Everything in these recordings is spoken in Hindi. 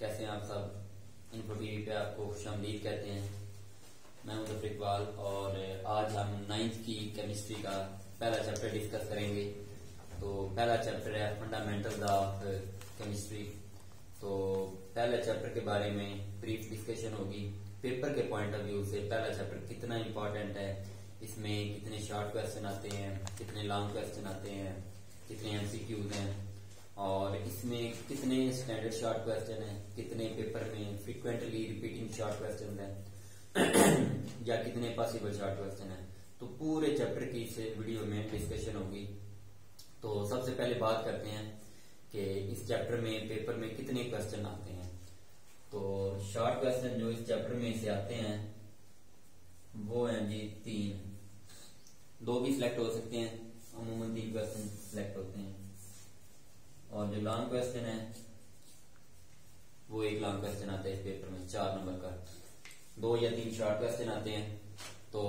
कैसे आप सब इन्फो टीवी पे आपको खुशामदीद कहते हैं। मैं हूँ इकबाल और आज हम नाइन्थ की केमिस्ट्री का पहला चैप्टर डिस्कस करेंगे। तो पहला चैप्टर है फंडामेंटल ऑफ़ केमिस्ट्री तो पहले चैप्टर के बारे में ब्रीफ डिस्कशन होगी। पेपर के पॉइंट ऑफ़ व्यू से पहला चैप्टर कितना इम्पोर्टेंट है। इसमें कितने शॉर्ट क्वेश्चन आते हैं, कितने लॉन्ग क्वेश्चन आते हैं, कितने एमसीक्यूज हैं। और इसमें कितने स्टैंडर्ड शॉर्ट क्वेश्चन है, कितने पेपर में फ्रिक्वेंटली रिपीटिंग शॉर्ट क्वेश्चन है, या कितने पॉसिबल शॉर्ट क्वेश्चन है। तो पूरे चैप्टर की इस वीडियो में डिस्कशन होगी। तो सबसे पहले बात करते हैं कि इस चैप्टर में पेपर में कितने क्वेश्चन आते हैं। तो शॉर्ट क्वेश्चन जो इस चैप्टर में से आते हैं, वो हैं जी तीन। दो भी सिलेक्ट हो सकते हैं, अमूमन तीन क्वेश्चन सिलेक्ट होते हैं। और जो लॉन्ग क्वेश्चन है, वो एक लॉन्ग क्वेश्चन आता है इस पेपर में, चार नंबर का। दो या तीन शॉर्ट क्वेश्चन आते हैं तो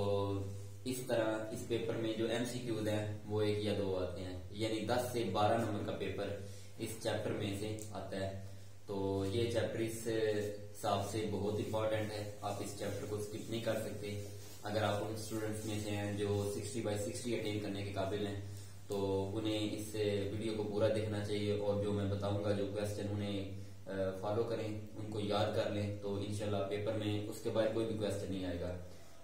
इस तरह इस पेपर में जो एमसीक्यूज है, वो एक या दो आते हैं। यानी 10 से 12 नंबर का पेपर इस चैप्टर में से आता है। तो ये चैप्टर इस हिसाब से बहुत इंपॉर्टेंट है। आप इस चैप्टर को स्किप नहीं कर सकते। अगर आप उन स्टूडेंट्स में से हैं जो 60 बाई 60 अटेन करने के काबिल हैं तो उन्हें इस वीडियो को पूरा देखना चाहिए और जो मैं बताऊँगा, जो क्वेश्चन उन्हें फॉलो करें, उनको याद कर लें तो इनशाला पेपर में उसके बाद कोई भी क्वेश्चन नहीं आएगा।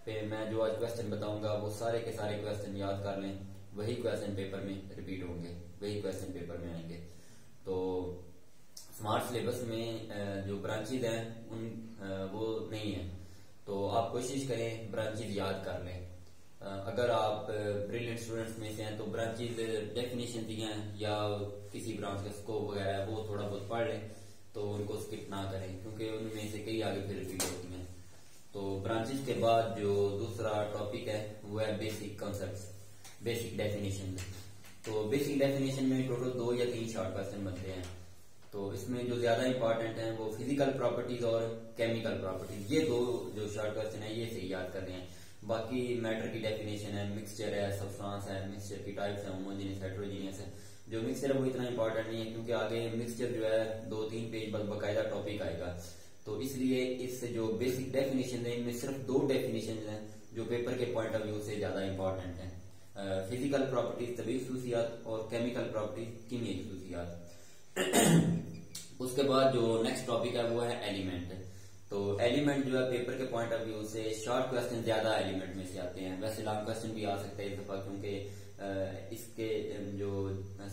फिर मैं जो आज क्वेश्चन बताऊँगा, वो सारे के सारे क्वेश्चन याद कर लें, वही क्वेश्चन पेपर में रिपीट होंगे, वही क्वेश्चन पेपर में आएँगे। तो स्मार्ट सिलेबस में जो ब्रांचेज हैं, उन वो नहीं है। तो आप कोशिश करें ब्रांचेज याद कर लें। अगर आप ब्रिलियंट स्टूडेंट्स में से हैं तो ब्रांचेज डेफिनेशन दिए हैं, या किसी ब्रांच का स्कोप वगैरह वो थोड़ा बहुत पढ़ लें तो उनको स्किप ना करें, क्योंकि उनमें से कई आगे फिर रिपीट होती हैं। तो ब्रांचेज के बाद जो दूसरा टॉपिक है, वो है बेसिक कॉन्सेप्ट बेसिक डेफिनेशन तो बेसिक डेफिनेशन में टोटल दो या तीन शॉर्ट क्वेश्चन बनते हैं। तो इसमें जो ज़्यादा इंपॉर्टेंट है, वो फ़िज़िकल प्रॉपर्टीज़ और केमिकल प्रॉपर्टीज़ ये दो जो शॉर्ट क्वेश्चन है, ये सही याद कर रहे हैं। बाकी मैटर की डेफिनेशन है मिक्सचर है सब्सटेंस है मिक्सचर की टाइप्स है होमोजीनियस हेट्रोजीनियस है। जो मिक्सचर है वो इतना इंपॉर्टेंट नहीं है क्योंकि आगे मिक्सचर जो है दो तीन पेज बस बकायदा टॉपिक आएगा। तो इसलिए इस जो बेसिक डेफिनेशन है, इनमें सिर्फ़ दो डेफिनेशन है जो पेपर के पॉइंट ऑफ़ व्यू से ज़्यादा इंपॉर्टेंट है। फ़िज़िकल प्रॉपर्टीज़ तभी खसूसियात और केमिकल प्रॉपर्टीज़ किमी खसूसियात उसके बाद जो नेक्स्ट टॉपिक है वो है एलिमेंट तो एलिमेंट जो है पेपर के पॉइंट ऑफ़ व्यू से शॉर्ट क्वेश्चन ज़्यादा एलिमेंट में से आते हैं। वैसे लॉन्ग क्वेश्चन भी आ सकते हैं इस दफ़ा क्योंकि इसके जो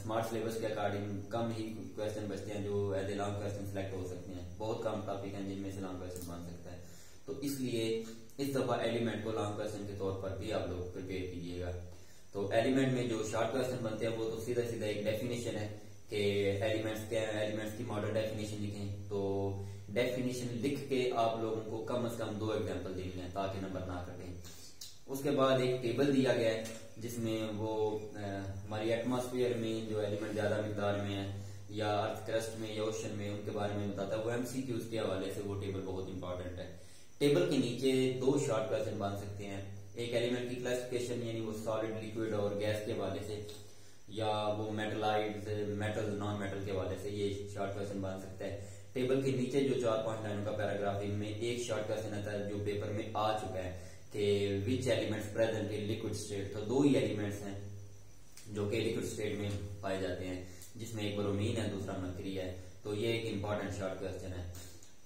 स्मार्ट सिलेबस के अकॉर्डिंग कम ही क्वेश्चन बचते हैं जो as a long question select हो सकते हैं। बहुत कम टॉपिक हैं जिनमें से लॉन्ग क्वेश्चन बन सकता है। तो इसलिए इस दफ़ा एलिमेंट को लॉन्ग क्वेश्चन के तौर पर भी आप लोग प्रिपेयर कीजिएगा। तो एलिमेंट में जो शॉर्ट क्वेश्चन बनते हैं वो तो सीधा सीधा एक डेफिनेशन है कि एलिमेंट्स है एलिमेंट्स की मॉडल डेफिनेशन लिखें। तो डेफिनेशन लिख के आप लोगों को कम से कम दो एग्ज़ाम्पल देने हैं, ताकि नंबर ना कटें। उसके बाद एक टेबल दिया गया है, जिसमें वो हमारी एटमोसफियर में जो एलिमेंट ज़्यादा मकदार में है, या अर्थ क्रस्ट में, या ओशन में, उनके बारे में बताता है। वो एमसीक्यूज के हवाले से वो टेबल बहुत इंपॉर्टेंट है। टेबल के नीचे दो शॉर्ट क्वेश्चन बाँध सकते हैं। एक एलिमेंट की क्लासिफिकेशन यानी वो सॉलिड लिक्विड और गैस के हवाले से, या वो मेटलाइड मेटल नॉन मेटल के हवाले से ये शॉर्ट क्वेश्चन बन सकता है। टेबल के नीचे जो चार पाँच लाइनों का पैराग्राफ इनमें एक शॉर्ट क्वेश्चन आता है जो पेपर में आ चुका है कि which elements present in liquid state तो दो ही एलिमेंट्स हैं जो कि लिक्विड स्टेट में पाए जाते हैं, जिसमें एक ब्रोमीन है, दूसरा मर्करी है। तो ये एक इंपॉर्टेंट शॉर्ट क्वेश्चन है।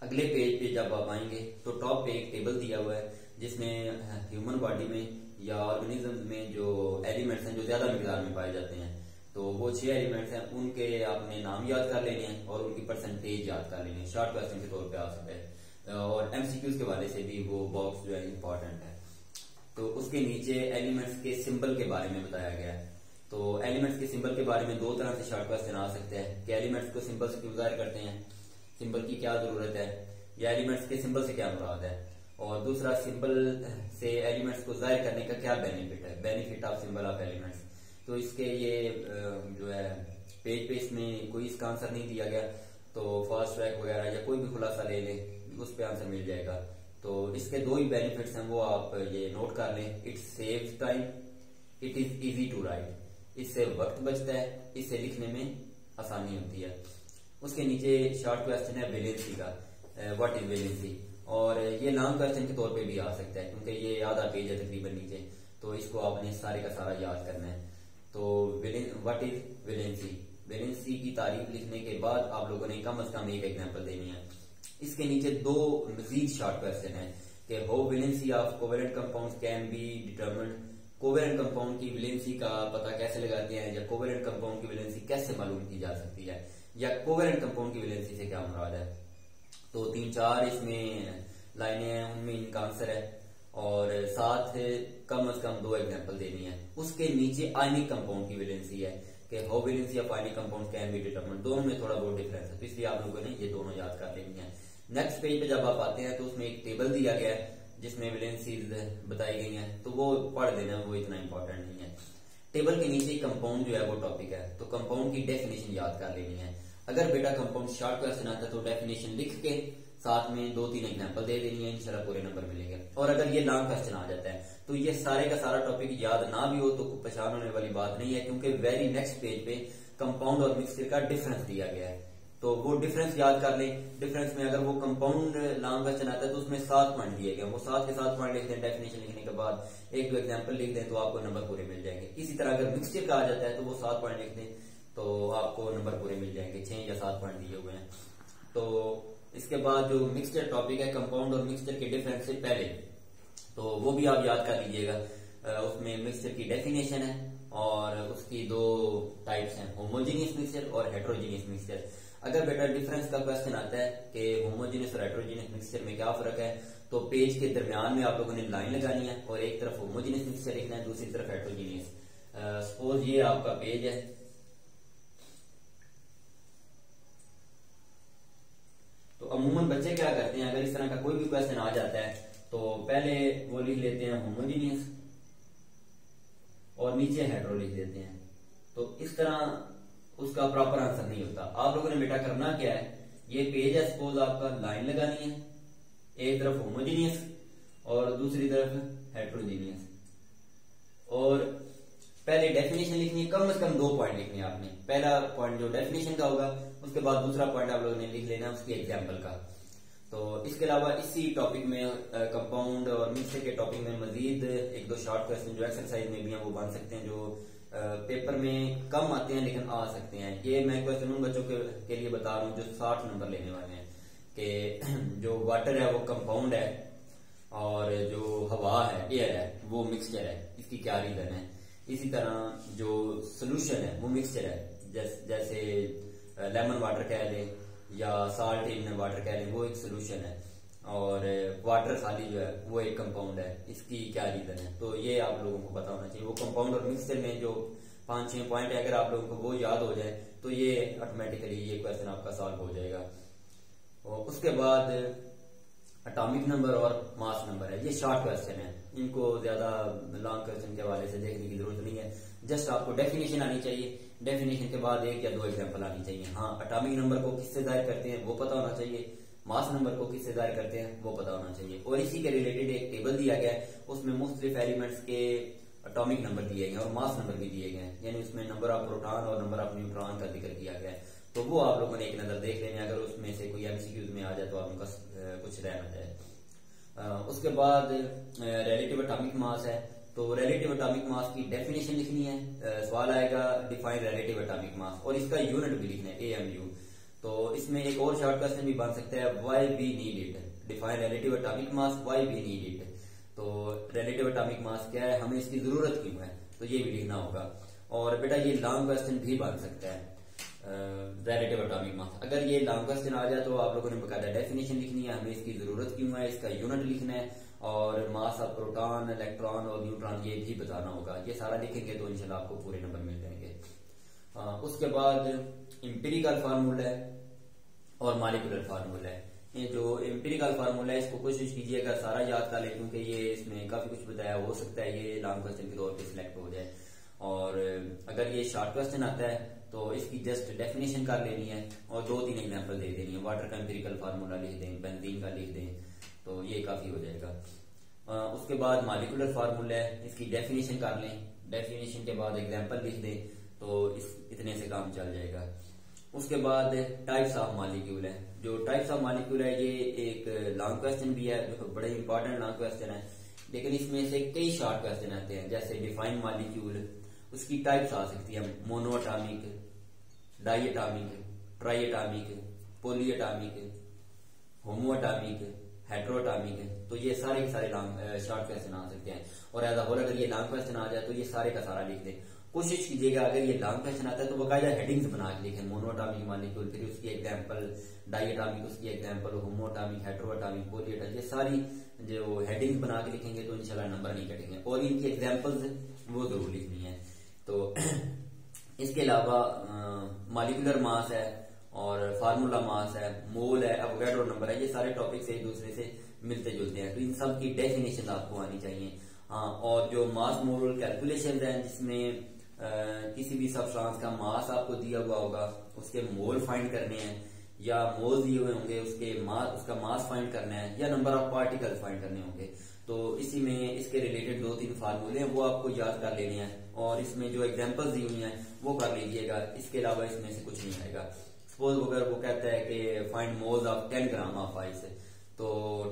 अगले पेज पे जब आप आएँगे तो टॉप पे एक टेबल दिया हुआ है, जिसमें ह्यूमन बॉडी में या ऑर्गेनिज्म में जो एलिमेंट्स हैं, जो ज़्यादा मिकदार में पाए जाते हैं। तो वो छह एलिमेंट्स हैं, उनके आपने नाम याद कर लेने हैं और उनकी परसेंटेज याद कर लेनी है। शॉर्ट क्वेश्चन के तौर पे आ सकता है और एमसीक्यूज के वाले से भी वो बॉक्स जो है इंपॉर्टेंट है। तो उसके नीचे एलिमेंट्स के सिंबल के बारे में बताया गया है। तो एलिमेंट्स के सिंबल के बारे में दो तरह से शॉर्ट क्वेश्चन आ सकते हैं। कि एलिमेंट्स को सिंबल से क्यों ज़ाहिर करते हैं? सिंबल की क्या ज़रूरत है? या एलिमेंट्स के सिंबल से क्या मुराद है? और दूसरा सिंबल से एलिमेंट्स को ज़ाहिर करने का क्या बेनिफिट है? Benefit of symbol of elements तो इसके ये जो है पेज पे इसमें कोई इसका आंसर नहीं दिया गया। तो फास्ट ट्रैक वगैरह या कोई भी खुलासा ले लें, उस पर आंसर मिल जाएगा। तो इसके दो ही बेनिफिट्स हैं, वो आप ये नोट कर लें। It save time it is easy to write इससे वक्त बचता है इससे लिखने में आसानी होती है। उसके नीचे शॉर्ट क्वेश्चन है वेलेंसी का। व्हाट इज़ वेलेंसी और ये लॉन्ग क्वेश्चन के तौर पे भी आ सकता है, क्योंकि ये आधा पेज है तकरीबन नीचे। तो इसको आपने सारे का सारा याद करना है। तो व्हाट इज़ वेलेंसी वेलेंसी की तारीफ़ लिखने के बाद आप लोगों ने कम अज कम एक एग्ज़ाम्पल देनी है। इसके नीचे दो मजीद शॉर्ट क्वेश्चन है कि how valency of covalent compound can be determined covalent compound की वेलेंसी का पता कैसे लगाते हैं या कोवेलेंट कंपाउंड की वेलेंसी कैसे मालूम की जा सकती है? या कोवेलेंट कंपाउंड की वेलेंसी से क्या मुराद है? तो तीन चार इसमें लाइनें हैं, उनमें इनका आंसर है। और साथ कम अज कम दो एग्जांपल देनी है। उसके नीचे आयनिक कंपाउंड की वैलेंसी है कि how valency of ionic compound can be determine दोनों में थोड़ा बहुत डिफरेंस है। तो इसलिए आप लोगों ने ये दोनों याद कर लेनी है। नेक्स्ट पेज पे जब आप आते हैं तो उसमें एक टेबल दिया गया है, जिसमें वैलेंसीज बताई गई हैं। तो वो पढ़ देना, वो इतना इंपॉर्टेंट नहीं है। टेबल के नीचे कंपाउंड जो है, वो टॉपिक है। तो कंपाउंड की डेफिनेशन याद कर लेनी है। अगर बेटा कंपाउंड शॉर्ट क्वेश्चन आता है तो डेफिनेशन लिख के साथ में दो तीन एग्ज़ाम्पल दे देनी है इंशाल्लाह पूरे नंबर मिलेंगे। और अगर ये लॉन्ग क्वेश्चन आ जाता है तो ये सारे का सारा टॉपिक याद ना भी हो तो परेशान होने वाली बात नहीं है, क्योंकि वेरी नेक्स्ट पेज पे कंपाउंड और मिक्सचर का डिफरेंस दिया गया है। तो वो डिफरेंस याद कर लें। डिफरेंस में अगर वो कंपाउंड लॉन्ग क्वेश्चन आता है तो उसमें सात पॉइंट दिए गए वो सात के सात पॉइंट लिख दें डेफिनेशन लिखने के बाद एक दो एग्ज़ाम्पल लिख दें तो आपको नंबर पूरे मिल जाएँगे। इसी तरह अगर मिक्सचर का आ जाता है तो वो सात पॉइंट लिख दें तो आपको नंबर पूरे मिल जाएँगे। छह या सात पॉइंट दिए हुए हैं। तो इसके बाद जो मिक्सचर टॉपिक है कंपाउंड और मिक्सचर के डिफरेंस से पहले तो वो भी आप याद कर लीजिएगा। उसमें मिक्सचर की डेफिनेशन है और उसकी दो टाइप्स हैं होमोजीनियस मिक्सचर और हेट्रोजीनियस मिक्सचर अगर बेटा डिफरेंस का क्वेश्चन आता है कि होमोजीनियस और हेट्रोजीनियस मिक्सचर में क्या फ़र्क है तो पेज के दरमियान में आप लोगों ने लाइन लगानी है और एक तरफ़ होमोजीनियस मिक्सचर लिखना है, दूसरी तरफ़ हेट्रोजीनियस सपोज़ ये आपका पेज है अमूमन बच्चे क्या करते हैं? अगर इस तरह का कोई भी क्वेश्चन आ जाता है तो पहले वो लिख लेते हैं होमोजीनियस और नीचे हेड्रो लिख देते हैं। तो इस तरह उसका प्रॉपर आंसर नहीं होता। आप लोगों ने बेटा करना क्या है? ये पेज है सपोज़ आपका लाइन लगानी है। एक तरफ़ होमोजीनियस और दूसरी तरफ़ हेट्रोजीनियस और पहले डेफिनेशन लिखनी है कम से कम दो पॉइंट लिखने आपने। पहला पॉइंट जो डेफिनेशन का होगा उसके बाद दूसरा पॉइंट आप लोगों ने लिख लेना उसकी एग्ज़ाम्पल का। तो इसके अलावा इसी टॉपिक में कंपाउंड और मिक्सर के टॉपिक में मजीद एक दो शॉर्ट क्वेश्चन जो एक्सरसाइज में भी हैं वो बन सकते हैं जो पेपर में कम आते हैं लेकिन आ सकते हैं। ये मैं क्वेश्चन उन बच्चों के, के लिए बता रहा हूँ जो साठ नंबर लेने वाले हैं कि जो वाटर है वो कंपाउंड है और जो हवा है एयर है वो मिक्सचर है। इसकी क्या रीजन है? इसी तरह जो सोल्यूशन है, वो मिक्सचर है। जैसे लेमन वाटर कह लें या साल्ट इन वाटर कह लें, वो एक सोल्यूशन है। और वाटर खाली जो है, वो एक कंपाउंड है। इसकी क्या रीजन है? तो ये आप लोगों को पता होना चाहिए। वो कंपाउंड और मिक्सचर में जो पाँच छह पॉइंट है, अगर आप लोगों को वो याद हो जाए तो ये ऑटोमेटिकली ये क्वेश्चन आपका सॉल्व हो जाएगा। और उसके बाद अटोमिक नंबर और मास नंबर है। ये शॉर्ट क्वेश्चन है। इनको ज़्यादा लॉन्ग क्वेश्चन के हवाले से देखने की ज़रूरत नहीं है। जस्ट आपको डेफिनेशन आनी चाहिए। डेफिनेशन के बाद एक या दो एग्ज़ाम्पल आनी चाहिए। हाँ अटोमिक नंबर को किससे ज़ाहिर करते हैं, वो पता होना चाहिए। मास नंबर को किससे ज़ाहिर करते हैं, वो पता होना चाहिए। और इसी के रिलेटेड एक टेबल दिया गया है। उसमें मुख्तलिफ़ एलिमेंट्स के अटोमिक नंबर दिए गए और मास नंबर भी दिए गए यानी उसमें नंबर ऑफ़ प्रोटॉन और नंबर ऑफ़ न्यूट्रॉन का ज़िक्र किया गया है। तो वो आप लोगों ने एक नज़र देख लेने अगर उसमें से कोई एमसीक्यूज में आ जाए तो आपका कुछ रह ना जाए। उसके बाद रिलेटिव अटामिक मास है तो रिलेटिव एटॉमिक मास की डेफिनेशन लिखनी है। सवाल आएगा डिफाइन रिलेटिव एटॉमिक मास और इसका यूनिट भी लिखना है एएमयू तो इसमें एक और शॉर्ट क्वेश्चन भी बन सकता है why we need it define relative atomic mass why we need it तो रिलेटिव एटॉमिक मास क्या है, हमें इसकी ज़रूरत क्यों है? तो ये भी लिखना होगा। और बेटा ये लॉन्ग क्वेश्चन भी बन सकता है। रिलेटिव एटॉमिक मास अगर ये लॉन्ग क्वेश्चन आ जाए तो आप लोगों ने बकायदा डेफिनेशन लिखनी है, हमें इसकी ज़रूरत क्यों है, इसका यूनिट लिखना है, और मास ऑफ़ प्रोटॉन इलेक्ट्रॉन और न्यूट्रॉन ये भी बताना होगा। ये सारा लिखेंगे तो इंशाल्लाह आपको पूरे नंबर मिल जाएँगे। उसके बाद इंपेरिकल फार्मूला है और मालिकुलर फार्मूला है। ये जो एम्पेरिकल फार्मूला है, इसको कोशिश कीजिएगा सारा याद कर ले, क्योंकि ये इसमें काफ़ी कुछ बताया हो सकता है, ये लॉन्ग क्वेश्चन के तौर पर सिलेक्ट हो जाए। और अगर ये शॉर्ट क्वेश्चन आता है तो इसकी जस्ट डेफिनेशन कर लेनी है और दो तीन एग्ज़ाम्पल दे देनी है। वाटर का एम्पेरिकल फार्मूला लिख दें बेंजीन का लिख दें तो ये काफ़ी हो जाएगा। आ, उसके बाद मालिकुलर फार्मूला है इसकी डेफिनेशन कर लें। डेफिनेशन के बाद एग्ज़ाम्पल लिख दें तो इस इतने से काम चल जाएगा। उसके बाद टाइप्स ऑफ़ मालिक्यूल है। जो टाइप्स ऑफ़ मालिक्यूल है ये एक लॉन्ग क्वेश्चन भी है बड़े इंपॉर्टेंट लॉन्ग क्वेश्चन है। लेकिन इसमें से कई शॉर्ट क्वेश्चन आते हैं जैसे डिफाइन मालिक्यूल उसकी टाइप्स आ सकती है। मोनोअटामिक डाइएटामिक ट्राइएटामिक पोलिएटामिक होमोटामिक हेट्रोटामिक तो ये सारे के सारे नाम शॉर्ट क्वेश्चन आ सकते हैं। और एज होल अगर ये लॉन्ग क्वेश्चन आ जाए तो ये सारे का सारा लिख दें। कोशिश कीजिएगा, अगर ये लॉन्ग क्वेश्चन आता है तो बाकायदा हेडिंग्स बना के लिखें। मोनोटामिक मालिक्यूल फिर उसकी एग्ज़ाम्पल डाइएटामिक उसकी एग्जांपल होमोटामिक हेट्रोटामिक पोलिएटामिक ये सारी जो हेडिंग्स बना के लिखेंगे तो इनशाला नंबर नहीं कटेंगे। और इनकी एग्जाम्पल्स वो ज़रूर लिखनी है। तो इसके अलावा मालिकुलर मास है और फार्मूला मास है मोल है अवोगैड्रो नंबर है, ये सारे टॉपिक एक दूसरे से मिलते जुलते हैं। तो इन सब की डेफिनेशन आपको आनी चाहिए। हाँ और जो मास मोल कैलकुलेशन है, जिसमें किसी भी सब्सटेंस का मास आपको दिया हुआ होगा, उसके मोल फाइंड करने हैं, या मोल दिए हुए होंगे, उसके मास उसका मास फाइंड करना है, या नंबर ऑफ़ पार्टिकल फाइंड करने होंगे। तो इसी में इसके रिलेटेड दो तीन फार्मूले हैं, वो आपको याद कर लेने हैं और इसमें जो एग्जांपल्स दी हुई हैं, वो कर लीजिएगा। इसके अलावा इसमें से कुछ नहीं आएगा। सपोज़ अगर वो कहता है कि find moles of ten gram of ice तो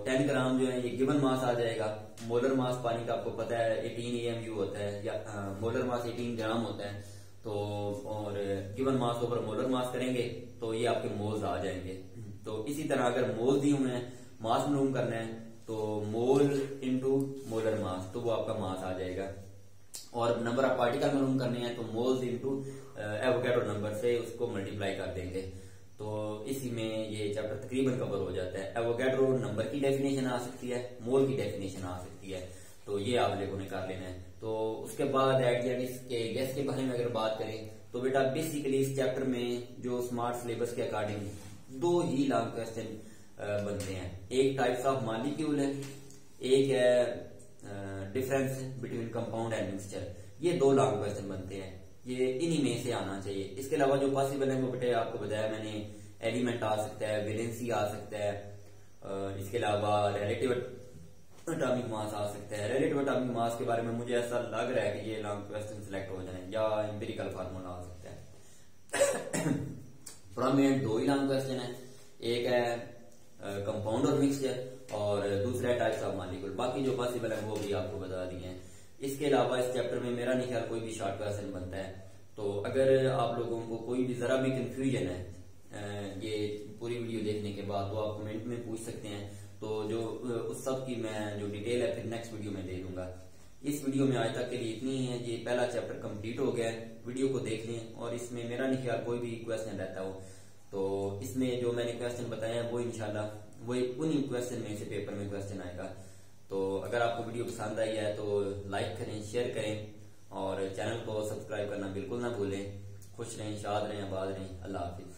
10 ग्राम जो है, ये गिवन मास आ जाएगा। मोलर मास पानी का आपको पता है 18 एएमयू होता है, या मोलर मास 18 ग्राम होता है। तो और गिवन मास ऊपर मोलर मास करेंगे तो ये आपके मोल्स आ जाएँगे। तो इसी तरह अगर मोल दिए हुए हैं मास मालूम करना है तो मोल इंटू मोलर मास तो वो आपका मास आ जाएगा। और नंबर ऑफ़ पार्टिकल मालूम करने हैं तो मोल्स इंटू एवोकेटो नंबर से उसको मल्टीप्लाई कर देंगे। तो इसी में ये चैप्टर तकरीबन कवर हो जाता है। एवोगैड्रो नंबर की डेफिनेशन आ सकती है मोल की डेफिनेशन आ सकती है। तो ये आप लोगों ने कर लेना है। तो उसके बाद एडियानिस के गैस के बारे में अगर बात करें तो बेटा बेसिकली इस चैप्टर में जो स्मार्ट सिलेबस के अकॉर्डिंग दो ही लॉन्ग क्वेश्चन बनते हैं। एक टाइप्स ऑफ़ मालिक्यूल है एक है difference between compound and mixture ये दो लॉन्ग क्वेश्चन बनते हैं। ये इन्हीं में से आना चाहिए। इसके अलावा जो पॉसिबल है वो बेटे आपको बताया मैंने एलिमेंट आ सकता है वेलेंसी आ सकता है इसके अलावा रिलेटिव अटॉमिक मास आ सकता है। रिलेटिव अटॉमिक मास के बारे में मुझे ऐसा लग रहा है कि ये लॉन्ग क्वेश्चन सिलेक्ट हो जाए, या इंपेरिकल फार्मूला आ सकता है। प्रोमिनेंट दो ही लॉन्ग क्वेश्चन है एक है कंपाउंड और मिक्सचर और दूसरा है टाइप्स ऑफ़ मालिक्यूल बाकी जो पॉसिबल है, वो भी आपको बता दिए हैं। इसके अलावा इस चैप्टर में मेरा नहीं ख्याल कोई भी शॉर्ट क्वेश्चन बनता है। तो अगर आप लोगों को कोई भी जरा भी कंफ्यूजन है ये पूरी वीडियो देखने के बाद तो आप कमेंट में पूछ सकते हैं। तो जो उस सब की मैं जो डिटेल है, फिर नेक्स्ट वीडियो में दे दूँगा। इस वीडियो में आज तक के लिए इतनी ही है ये पहला चैप्टर कंप्लीट हो गया है। वीडियो को देख लें और इसमें मेरा नहीं ख्याल कोई भी क्वेश्चन रहता हो। तो इसमें जो मैंने क्वेश्चन बताया है वो इनशाला वो उन्हीं क्वेश्चन में से पेपर में क्वेश्चन आएगा। तो अगर आपको वीडियो पसंद आई है तो लाइक करें शेयर करें और चैनल को सब्सक्राइब करना बिल्कुल ना भूलें। खुश रहें, शाद रहें, आबाद रहें। अल्लाह हाफिज़।